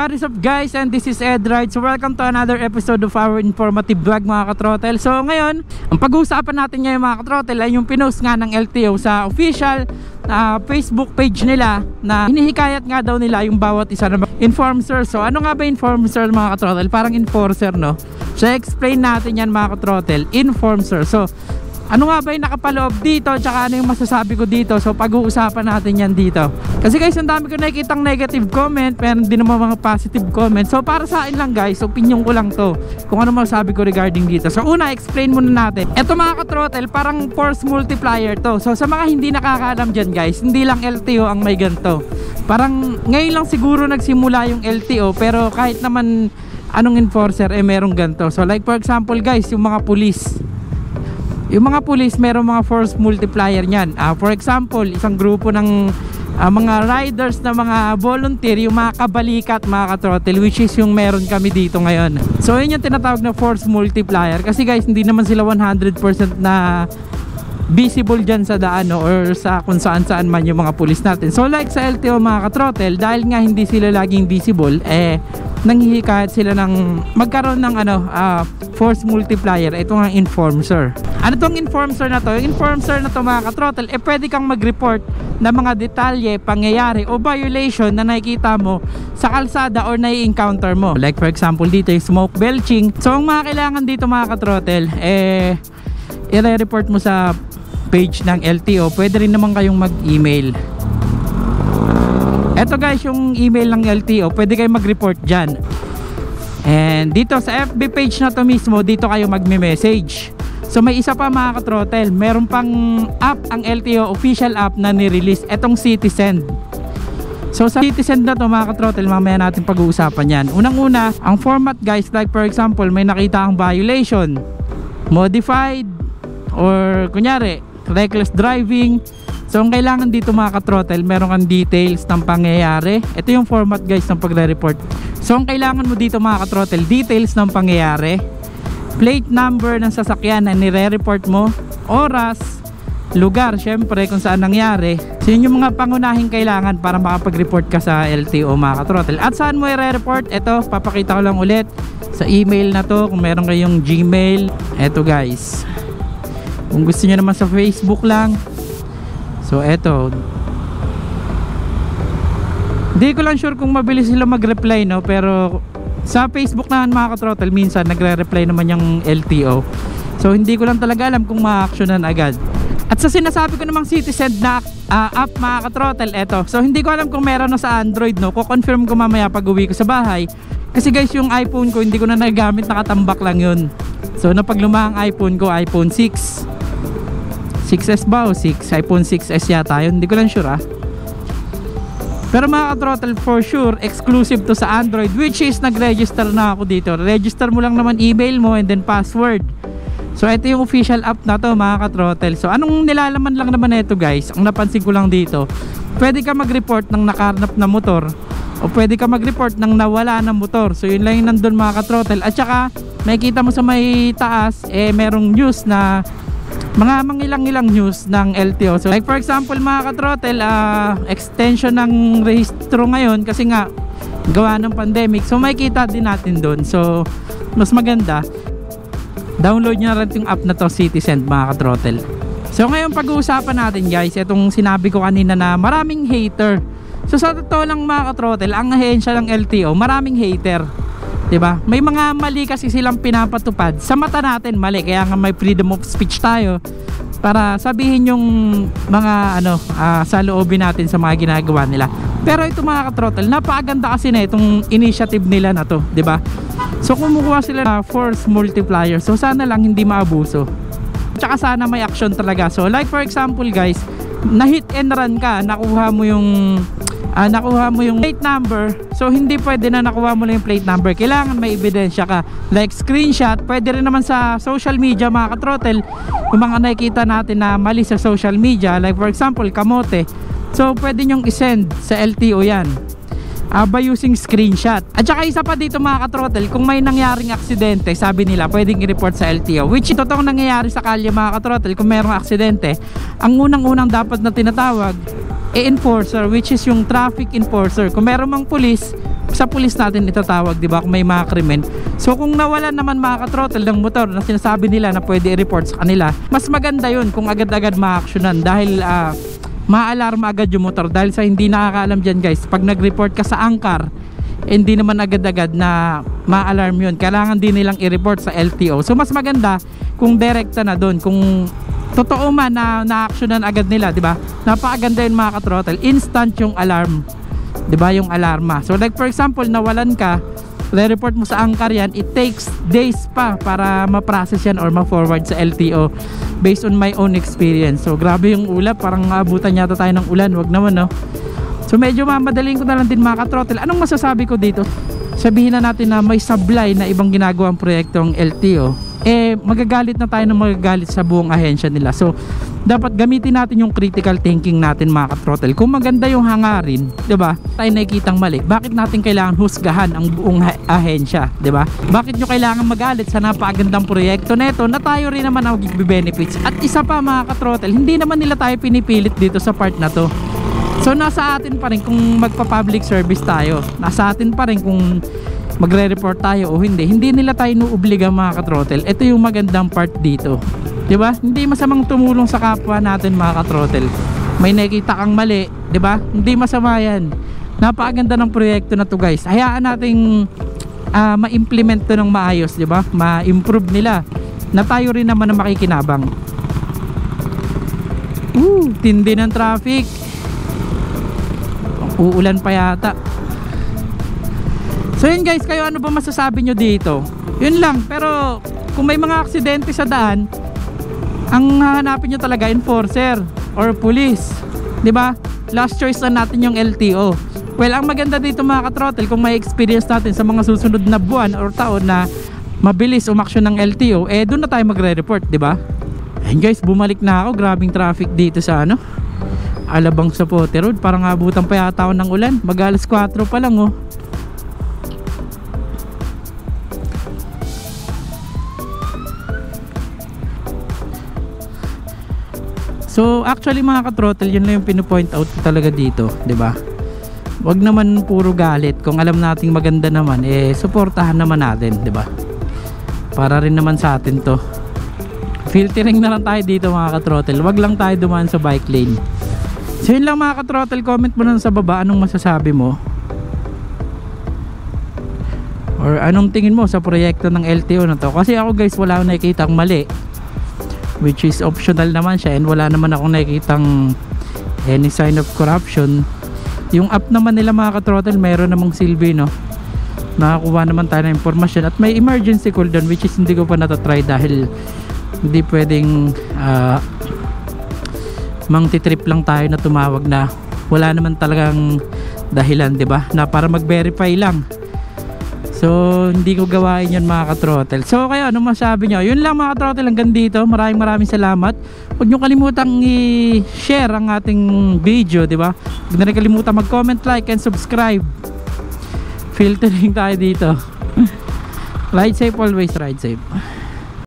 what is up guys? And this is Ed Ride So welcome to another episode of our informative vlog mga katrotel. So ngayon, ang pag-uusapan natin ngayon mga katrotel ay yung pinost nga ng LTO sa official uh, Facebook page nila na hinihikayat nga daw nila yung bawat isa na informer. So ano nga ba informer mga katrotel? Parang enforcer no? So explain natin yan mga katrotel, informer. So ano nga ba yung nakapaloob dito tsaka ano yung masasabi ko dito? So pag-uusapan natin yan dito. Kasi guys ang dami ko nakikitang negative comment meron din naman mga positive comment. So para sa akin lang guys opinion ko lang to kung ano masasabi ko regarding dito. So una explain muna natin. Eto mga katrotel parang force multiplier to. So sa mga hindi nakakaalam dyan guys hindi lang LTO ang may ganito. Parang ngayon lang siguro nagsimula yung LTO pero kahit naman anong enforcer eh merong ganito. So like for example guys yung mga police yung mga pulis meron mga force multiplier niyan. Uh, for example, isang grupo ng uh, mga riders na mga volunteer, yung mga kabalikat, mga katrotel, which is yung meron kami dito ngayon. So yun yung tinatawag na force multiplier. Kasi guys, hindi naman sila 100% na visible dyan sa daan no, or sa kung saan saan man yung mga pulis natin. So like sa LTO mga katrotel, dahil nga hindi sila laging visible, eh nanghihikayat sila ng magkaroon ng ano uh, force multiplier ito nga informer ano tong informer na to? Yung informer na to mga katrotel eh pwede kang mag-report ng mga detalye pangyayari o violation na nakikita mo sa kalsada or nai-encounter mo. Like for example dito yung smoke belching. So ang mga kailangan dito mga katrotel eh i-report mo sa page ng LTO pwede rin naman kayong mag-email. Eto guys yung email ng LTO Pwede kayo mag-report dyan. And dito sa FB page na to mismo Dito kayo magme-message So may isa pa mga katrotel. Meron pang app ang LTO Official app na ni-release. Etong Citizen. So sa Citizen na to mga katrotel Mamaya natin pag-uusapan yan. Unang una Ang format guys Like for example May nakita kang violation. Modified. Or kunyari Reckless driving. So ang kailangan dito mga katrotel, meron kang details ng pangyayari. Ito yung format guys ng pagre-report. So ang kailangan mo dito mga katrotel, details ng pangyayari, plate number ng sasakyan na nire-report mo, oras, lugar syempre kung saan nangyari. So yun yung mga pangunahing kailangan para makapag-report ka sa LTO mga katrotel. At saan mo i-report? Ito, papakita ko lang ulit sa email na to kung meron kayong Gmail. Ito guys. Kung gusto niyo naman sa Facebook lang, So eto Hindi ko lang sure kung mabilis sila mag-reply no Pero sa Facebook naman mga katrotel Minsan nagre-reply naman yung LTO So hindi ko lang talaga alam kung ma-actionan agad. At sa sinasabi ko namang citizen na uh, app mga katrotel Eto. So hindi ko alam kung meron na sa Android no? Ko-confirm ko mamaya pag uwi ko sa bahay. Kasi guys yung iPhone ko hindi ko na nagamit Nakatambak lang yun. So napag ang iPhone ko iPhone 6 6S ba o 6? iPhone 6S yata yun. Hindi ko lang sure ah. Pero mga ka-throttle for sure, exclusive to sa Android which is nag-register na ako dito. Register mo lang naman email mo and then password. So ito yung official app na to mga ka-throttle. So anong nilalaman lang naman ito guys? Ang napansin ko lang dito, pwede ka mag-report ng nakarnap na motor o pwede ka mag-report ng nawala ng motor. So yun lang yung nandun mga ka-throttle. At saka makikita mo sa may taas, eh merong news na mga mangilang-ilang news ng LTO. So like for example mga katrotel, uh, extension ng rehistro ngayon kasi nga gawa ng pandemic. So makikita din natin doon. So mas maganda download nyo na rin yung app na to Citizen mga katrotel. So ngayon pag-uusapan natin guys, itong sinabi ko kanina na maraming hater. So sa totoo lang mga katrotel, ang ahensya ng LTO, maraming hater. 'Di ba? May mga mali kasi silang pinapatupad. Sa mata natin mali kaya nga may freedom of speech tayo para sabihin yung mga ano uh, sa loobin natin sa mga ginagawa nila. Pero ito mga katrotel, napakaganda kasi na itong initiative nila na to, 'di ba? So kumukuha sila ng force multiplier. So sana lang hindi maabuso. Tsaka sana may action talaga. So like for example guys, na hit and run ka, nakuha mo yung uh, nakuha mo yung plate number. So hindi pwede na nakuha mo na yung plate number. Kailangan may ebidensya ka. Like screenshot. Pwede rin naman sa social media mga katrotel yung mga nakikita natin na mali sa social media. Like for example kamote. So pwede nyong isend sa LTO yan. Uh, by using screenshot. At saka isa pa dito mga katrotel kung may nangyaring aksidente sabi nila pwedeng i-report sa LTO which totoong nangyayari sa kalye mga katrotel kung mayroong aksidente ang unang unang dapat na tinatawag enforcer which is yung traffic enforcer kung meron mang pulis sa pulis natin itatawag, 'di ba? Kung may mga krimen. So kung nawala naman mga katrotel ng motor na sinasabi nila na pwede i-report sa kanila, mas maganda 'yun kung agad-agad ma-actionan dahil ah, ma-alarma agad yung motor dahil sa hindi nakakaalam dyan guys pag nag-report ka sa angkar hindi naman agad-agad na ma-alarm yun kailangan din nilang i-report sa LTO so mas maganda kung direkta na doon kung totoo man na na-actionan agad nila di ba? Napakaganda yun mga katrotel. Instant yung alarm. Di ba? Yung alarma. So like for example nawalan ka re-report mo sa angkar yan it takes days pa para ma-process yan or ma-forward sa LTO based on my own experience. So grabe yung ulap. Parang abutan yata tayo ng ulan. Wag naman no? So medyo mamadaling ko na lang din mga katrotel. Anong masasabi ko dito? Sabihin na natin na may sablay na ibang ginagawang proyektong LTO eh magagalit na tayo ng magagalit sa buong ahensya nila. So dapat gamitin natin yung critical thinking natin mga katrotel. Kung maganda yung hangarin ba tayo nakikitang mali. Bakit natin kailangan husgahan ang buong ahensya ba? Bakit nyo kailangan magalit sa napakagandang proyekto neto na tayo rin naman ang benefits at isa pa mga katrotel hindi naman nila tayo pinipilit dito sa part na to. So nasa atin pa rin kung magpa-public service tayo. Nasa atin pa rin kung magre-report tayo o hindi. Hindi nila tayo nuobliga mga katrotel. Ito yung magandang part dito. 'Di ba? Hindi masamang tumulong sa kapwa natin mga katrotel. May nakita kang mali, ba? Hindi masama 'yan. Napakaganda ng proyekto na to guys. Hayaan nating ah, ma-implement to ng maayos, ba? Ma-improve nila na tayo rin naman na makikinabang. Woo, tindi ng traffic. Uulan pa yata. So yun guys, kayo ano ba masasabi nyo dito? Yun lang, pero kung may mga aksidente sa daan, ang hahanapin nyo talaga enforcer or police. ba? Last choice na natin yung LTO. Well, ang maganda dito mga katrotel, kung may experience natin sa mga susunod na buwan or taon na mabilis umaksyon ng LTO, eh doon na tayo magre-report, 'di ba? Ayun guys, bumalik na ako. Grabing traffic dito sa ano. Alabang sa Pote Road. Parang abutan pa yata ako ng ulan. Mag alas 4 pa lang oh. So actually mga katrotel, yun lang yung pinupoint out talaga dito, 'di ba? Wag naman puro galit. Kung alam nating maganda naman, eh suportahan naman natin, 'di ba? Para rin naman sa atin 'to. Filtering na lang tayo dito mga katrotel. Wag lang tayo dumaan sa bike lane. So yun lang mga katrotel, comment mo lang sa baba anong masasabi mo. Or anong tingin mo sa proyekto ng LTO na to? Kasi ako guys, wala akong nakikitang mali which is optional naman siya and wala naman akong nakikitang any sign of corruption. Yung app naman nila mga katrotel meron namang silbi no? Nakakuha naman tayo ng impormasyon at may emergency call doon which is hindi ko pa natatry dahil hindi pwedeng uh, mang titrip lang tayo na tumawag na wala naman talagang dahilan 'di ba? Na para mag-verify lang So, hindi ko gawain yun mga katrotel. So, kayo, ano masabi nyo? Yun lang mga katrotel, hanggang dito. Maraming maraming salamat. Huwag nyo kalimutang i-share ang ating video, di ba? Huwag na rin kalimutan mag-comment, like, and subscribe. Filtering tayo dito. ride safe always, ride safe.